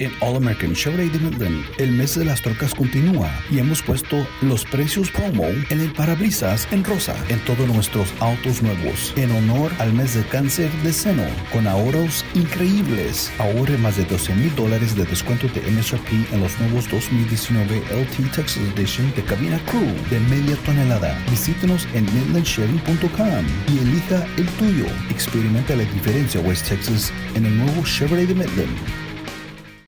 En All American Chevrolet de Midland, el mes de las trocas continúa y hemos puesto los precios promo en el parabrisas en rosa en todos nuestros autos nuevos en honor al mes de cáncer de seno con ahorros increíbles. Ahorre más de 12 mil dólares de descuento de MSRP en los nuevos 2019 LT Texas Edition de cabina crew de media tonelada. Visítenos en midlandchevy.com y elija el tuyo. Experimenta la diferencia West Texas en el nuevo Chevrolet de Midland.